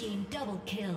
Team double kill.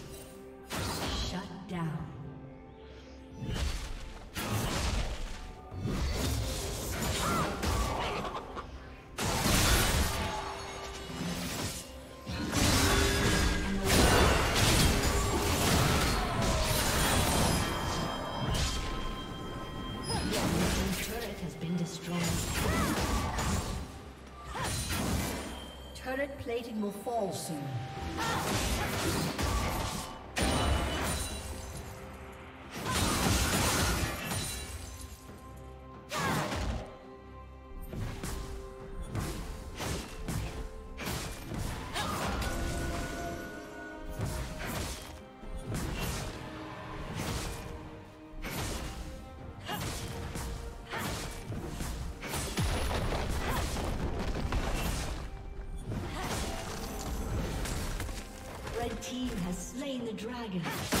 Plating the dragon.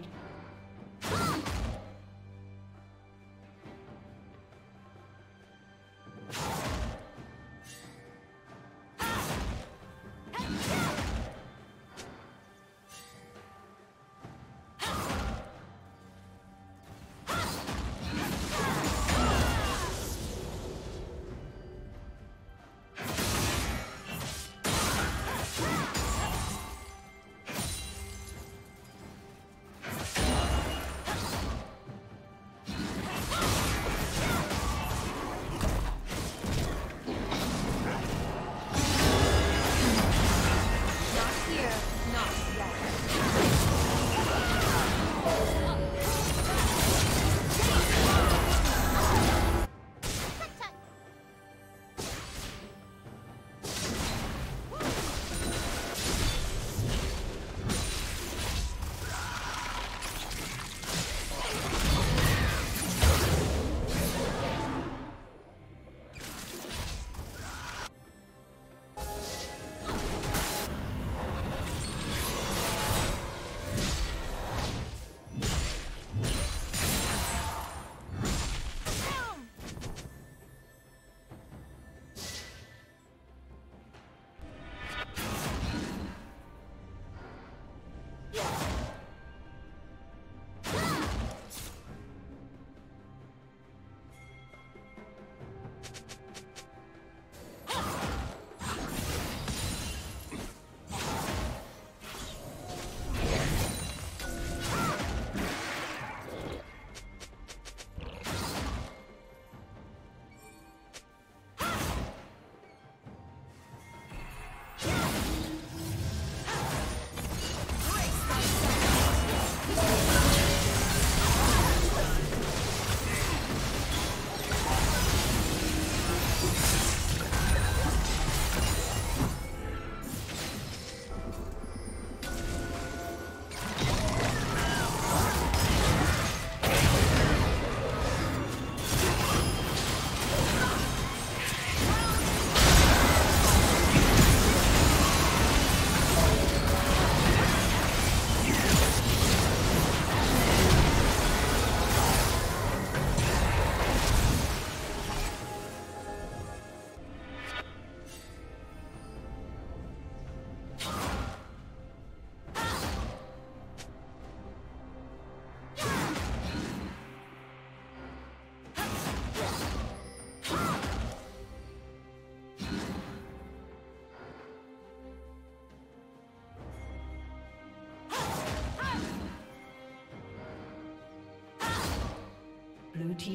Here, not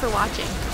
For watching.